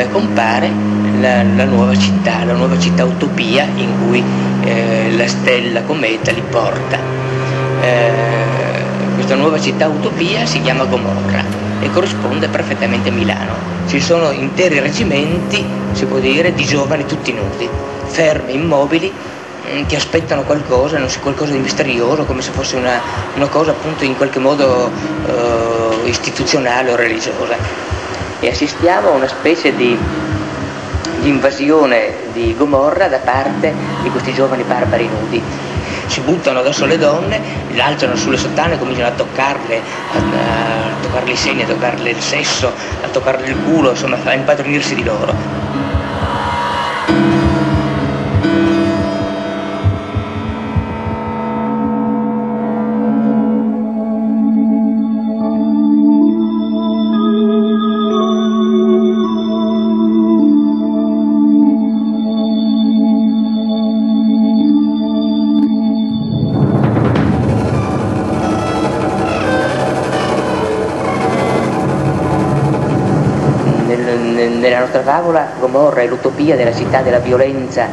eh, compare la, la, nuova città, la nuova città utopia in cui eh, la stella cometa li porta. Eh, questa nuova città utopia si chiama Gomorra e corrisponde perfettamente a Milano. Ci sono interi reggimenti, si può dire, di giovani tutti nudi, fermi, immobili, mm, che aspettano qualcosa, so, qualcosa di misterioso, come se fosse una, una cosa appunto in qualche modo eh, istituzionale o religiosa. E assistiamo a una specie di, di invasione di Gomorra da parte di questi giovani barbari nudi si buttano addosso alle donne, le alzano sulle sottane, cominciano a toccarle, a, a toccarle i seni, a toccarle il sesso, a toccarle il culo, insomma a impadronirsi di loro. Nostra favola Gomorra è l'utopia della città della violenza,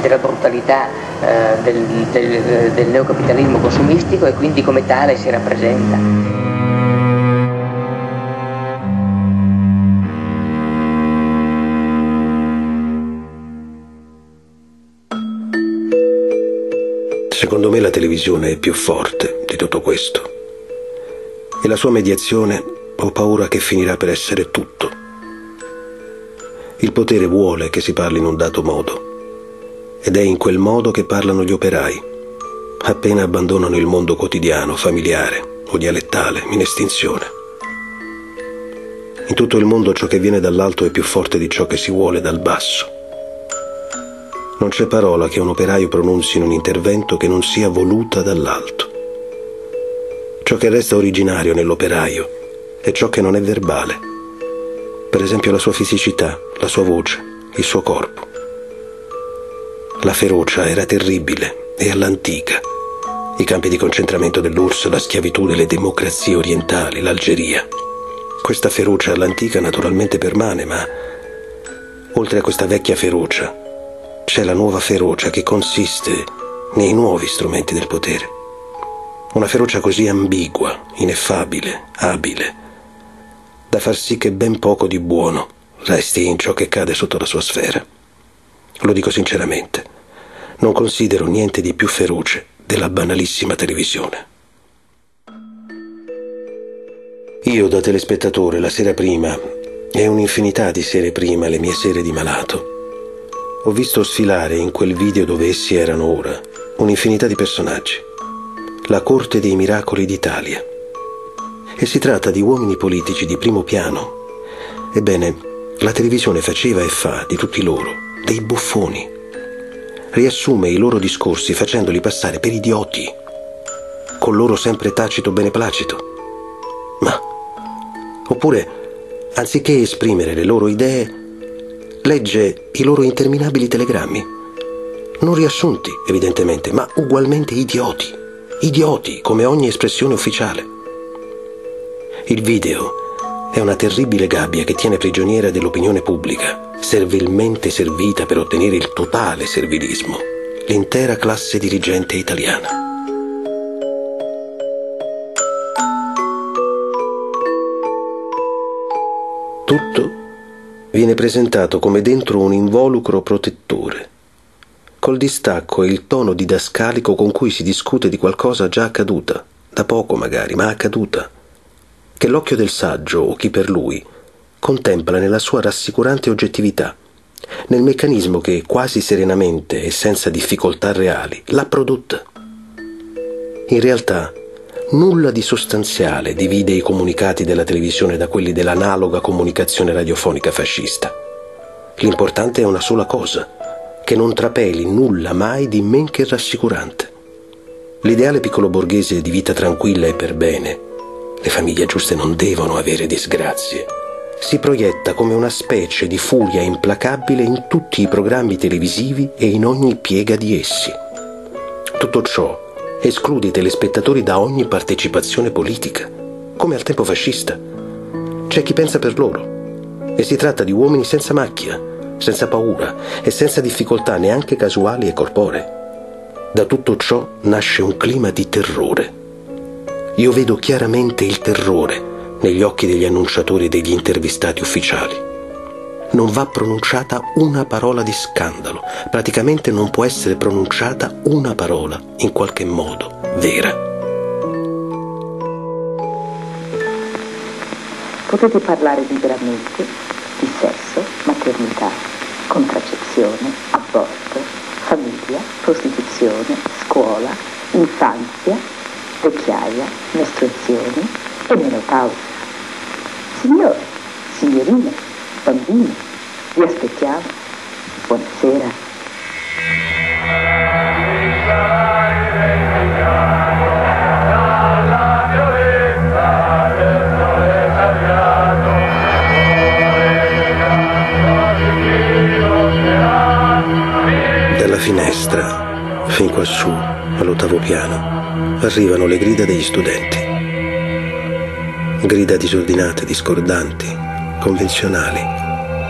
della brutalità eh, del, del, del neocapitalismo consumistico e quindi come tale si rappresenta. Secondo me la televisione è più forte di tutto questo. E la sua mediazione ho paura che finirà per essere tutto. Il potere vuole che si parli in un dato modo ed è in quel modo che parlano gli operai, appena abbandonano il mondo quotidiano, familiare o dialettale, in estinzione. In tutto il mondo ciò che viene dall'alto è più forte di ciò che si vuole dal basso. Non c'è parola che un operaio pronunzi in un intervento che non sia voluta dall'alto. Ciò che resta originario nell'operaio è ciò che non è verbale per esempio la sua fisicità, la sua voce, il suo corpo. La ferocia era terribile e all'antica. I campi di concentramento dell'URSS, la schiavitù delle democrazie orientali, l'Algeria. Questa ferocia all'antica naturalmente permane, ma oltre a questa vecchia ferocia c'è la nuova ferocia che consiste nei nuovi strumenti del potere. Una ferocia così ambigua, ineffabile, abile, da far sì che ben poco di buono resti in ciò che cade sotto la sua sfera. Lo dico sinceramente, non considero niente di più feroce della banalissima televisione. Io da telespettatore la sera prima e un'infinità di sere prima le mie sere di malato ho visto sfilare in quel video dove essi erano ora un'infinità di personaggi. La corte dei miracoli d'Italia e si tratta di uomini politici di primo piano. Ebbene, la televisione faceva e fa di tutti loro dei buffoni. Riassume i loro discorsi facendoli passare per idioti, con loro sempre tacito beneplacito. Ma, oppure, anziché esprimere le loro idee, legge i loro interminabili telegrammi. Non riassunti, evidentemente, ma ugualmente idioti. Idioti, come ogni espressione ufficiale. Il video è una terribile gabbia che tiene prigioniera dell'opinione pubblica, servilmente servita per ottenere il totale servilismo, l'intera classe dirigente italiana. Tutto viene presentato come dentro un involucro protettore, col distacco e il tono didascalico con cui si discute di qualcosa già accaduta, da poco magari, ma accaduta che l'occhio del saggio, o chi per lui, contempla nella sua rassicurante oggettività, nel meccanismo che quasi serenamente e senza difficoltà reali l'ha prodotta. In realtà, nulla di sostanziale divide i comunicati della televisione da quelli dell'analoga comunicazione radiofonica fascista. L'importante è una sola cosa, che non trapeli nulla mai di men che rassicurante. L'ideale piccolo borghese di vita tranquilla e per bene, le famiglie giuste non devono avere disgrazie. Si proietta come una specie di furia implacabile in tutti i programmi televisivi e in ogni piega di essi. Tutto ciò esclude i telespettatori da ogni partecipazione politica, come al tempo fascista. C'è chi pensa per loro. E si tratta di uomini senza macchia, senza paura e senza difficoltà neanche casuali e corporee. Da tutto ciò nasce un clima di terrore. Io vedo chiaramente il terrore negli occhi degli annunciatori e degli intervistati ufficiali. Non va pronunciata una parola di scandalo, praticamente non può essere pronunciata una parola, in qualche modo, vera. Potete parlare liberamente di sesso, maternità, contraccezione, aborto, famiglia, prostituzione, scuola, infanzia, vecchiaia, mestruazioni e menopausa. Signore, signorine, bambini, vi aspettiamo. Buonasera. Dalla finestra, fin quassù, all'ottavo piano, arrivano le grida degli studenti grida disordinate, discordanti, convenzionali,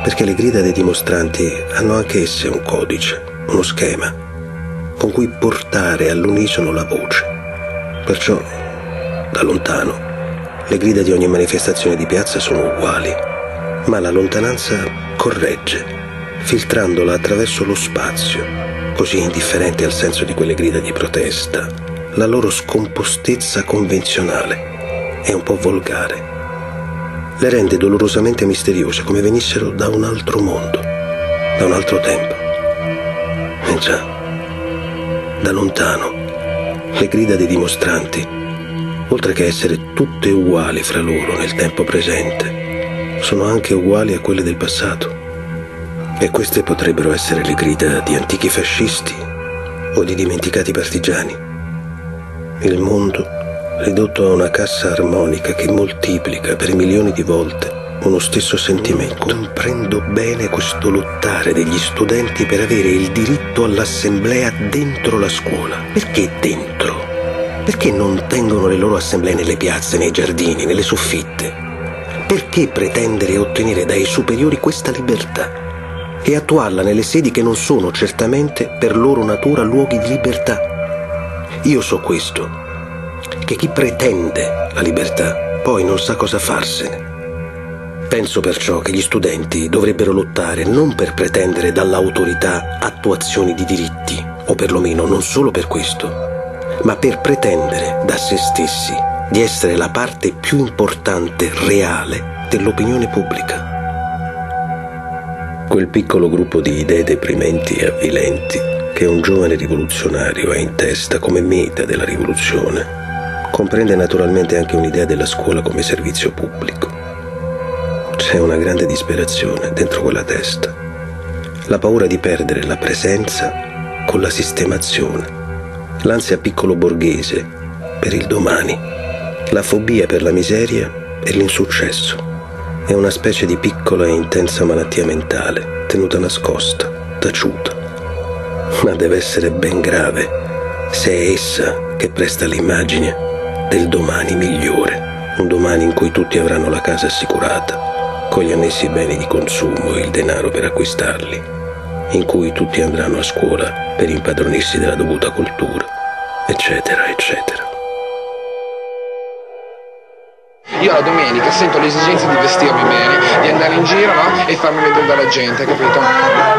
perché le grida dei dimostranti hanno anche esse un codice, uno schema, con cui portare all'unisono la voce. Perciò, da lontano, le grida di ogni manifestazione di piazza sono uguali, ma la lontananza corregge, filtrandola attraverso lo spazio, così indifferente al senso di quelle grida di protesta, la loro scompostezza convenzionale è un po' volgare. Le rende dolorosamente misteriose, come venissero da un altro mondo, da un altro tempo. E già, da lontano, le grida dei dimostranti, oltre che essere tutte uguali fra loro nel tempo presente, sono anche uguali a quelle del passato. E queste potrebbero essere le grida di antichi fascisti o di dimenticati partigiani. Il mondo ridotto a una cassa armonica che moltiplica per milioni di volte uno stesso sentimento. Comprendo bene questo lottare degli studenti per avere il diritto all'assemblea dentro la scuola. Perché dentro? Perché non tengono le loro assemblee nelle piazze, nei giardini, nelle soffitte? Perché pretendere e ottenere dai superiori questa libertà? E attuarla nelle sedi che non sono certamente per loro natura luoghi di libertà? Io so questo che chi pretende la libertà poi non sa cosa farsene. Penso perciò che gli studenti dovrebbero lottare non per pretendere dall'autorità attuazioni di diritti, o perlomeno non solo per questo, ma per pretendere da se stessi di essere la parte più importante, reale, dell'opinione pubblica. Quel piccolo gruppo di idee deprimenti e avvilenti che un giovane rivoluzionario ha in testa come meta della rivoluzione comprende naturalmente anche un'idea della scuola come servizio pubblico. C'è una grande disperazione dentro quella testa, la paura di perdere la presenza con la sistemazione, l'ansia piccolo borghese per il domani, la fobia per la miseria e l'insuccesso. È una specie di piccola e intensa malattia mentale, tenuta nascosta, taciuta. Ma deve essere ben grave se è essa che presta l'immagine del domani migliore, un domani in cui tutti avranno la casa assicurata, con gli annessi beni di consumo e il denaro per acquistarli, in cui tutti andranno a scuola per impadronirsi della dovuta cultura, eccetera, eccetera. Io la domenica sento l'esigenza di vestirmi bene, di andare in giro no? e farmi vedere dalla gente, capito?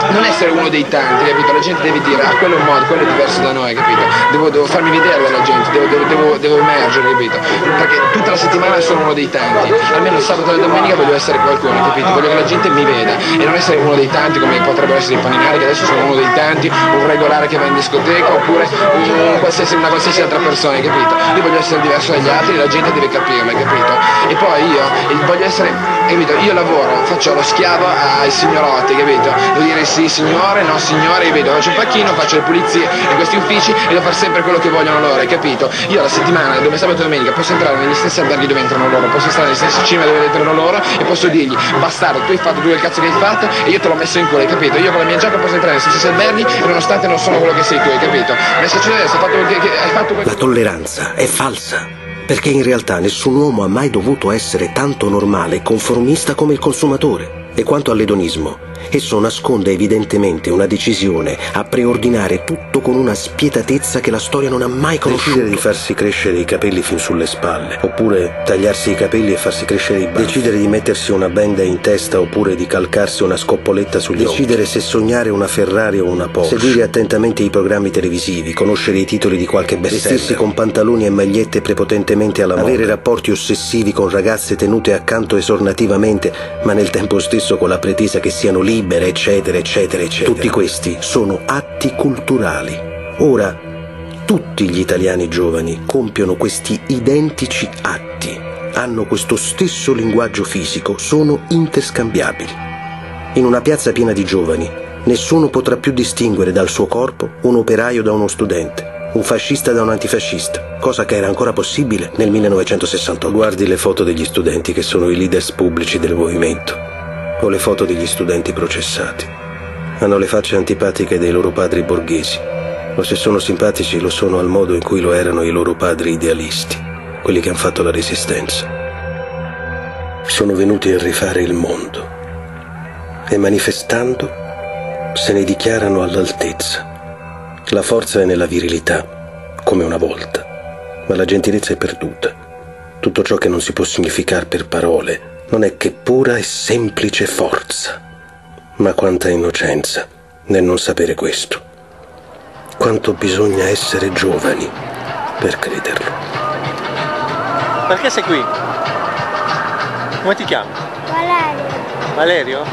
Non essere uno dei tanti, capito? La gente deve dire, ah quello è un modo, quello è diverso da noi, capito? Devo, devo farmi vedere dalla gente, devo, devo, devo, emergere, capito? Perché tutta la settimana sono uno dei tanti, almeno sabato e domenica voglio essere qualcuno, capito? Voglio che la gente mi veda e non essere uno dei tanti come potrebbero essere i paninari che adesso sono uno dei tanti, un regolare che va in discoteca oppure un qualsiasi, una qualsiasi altra persona, capito? Io voglio essere diverso dagli altri e la gente deve capirlo, capito? E poi io voglio essere, capito? Io lavoro, faccio lo schiavo ai signorotti, capito? Devo dire sì signore, no signore, capito? Faccio il pacchino, faccio le pulizie in questi uffici e devo fare sempre quello che vogliono loro, hai capito? Io la settimana, dove sabato e domenica, posso entrare negli stessi alberghi dove entrano loro, posso stare negli stessi cinema dove entrano loro e posso dirgli, bastardo, tu hai fatto tu il cazzo che hai fatto e io te l'ho messo in culo, hai capito? Io con la mia giacca posso entrare negli stessi alberghi e nonostante non sono quello che sei tu, hai capito? Ma se hai fatto, hai fatto La tolleranza è falsa perché in realtà nessun uomo ha mai dovuto essere tanto normale e conformista come il consumatore. E quanto all'edonismo, esso nasconde evidentemente una decisione a preordinare tutto con una spietatezza che la storia non ha mai conosciuto. Decidere di farsi crescere i capelli fin sulle spalle, oppure tagliarsi i capelli e farsi crescere i baffi. Decidere di mettersi una benda in testa oppure di calcarsi una scoppoletta sugli occhi. Decidere se sognare una Ferrari o una Porsche. Seguire attentamente i programmi televisivi, conoscere i titoli di qualche bestseller. Vestirsi con pantaloni e magliette prepotentemente alla moda. Avere rapporti ossessivi con ragazze tenute accanto esornativamente, ma nel tempo stesso spesso con la pretesa che siano libere, eccetera, eccetera, eccetera. Tutti questi sono atti culturali. Ora, tutti gli italiani giovani compiono questi identici atti, hanno questo stesso linguaggio fisico, sono interscambiabili. In una piazza piena di giovani, nessuno potrà più distinguere dal suo corpo un operaio da uno studente, un fascista da un antifascista, cosa che era ancora possibile nel 1968. Guardi le foto degli studenti che sono i leaders pubblici del movimento o le foto degli studenti processati. Hanno le facce antipatiche dei loro padri borghesi, o se sono simpatici lo sono al modo in cui lo erano i loro padri idealisti, quelli che hanno fatto la resistenza. Sono venuti a rifare il mondo e manifestando se ne dichiarano all'altezza. La forza è nella virilità, come una volta, ma la gentilezza è perduta. Tutto ciò che non si può significare per parole non è che pura e semplice forza. Ma quanta innocenza nel non sapere questo. Quanto bisogna essere giovani per crederlo. Perché sei qui? Come ti chiami? Valerio. Valerio?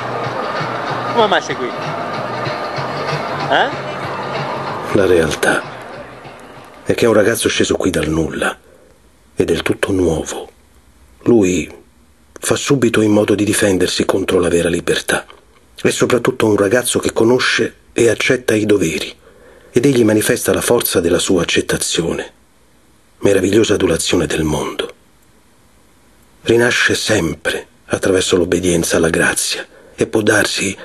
Come mai sei qui? Eh? La realtà è che è un ragazzo sceso qui dal nulla è del tutto nuovo. Lui fa subito in modo di difendersi contro la vera libertà. È soprattutto un ragazzo che conosce e accetta i doveri, ed egli manifesta la forza della sua accettazione. Meravigliosa adulazione del mondo. Rinasce sempre attraverso l'obbedienza alla grazia e può darsi,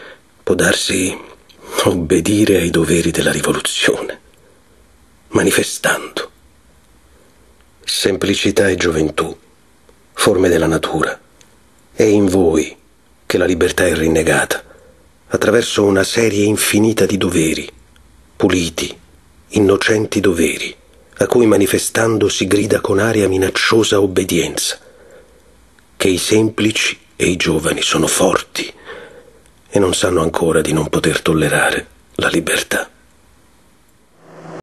può darsi obbedire ai doveri della rivoluzione, manifestando. Semplicità e gioventù, forme della natura è in voi che la libertà è rinnegata, attraverso una serie infinita di doveri, puliti, innocenti doveri, a cui manifestando si grida con aria minacciosa obbedienza, che i semplici e i giovani sono forti e non sanno ancora di non poter tollerare la libertà.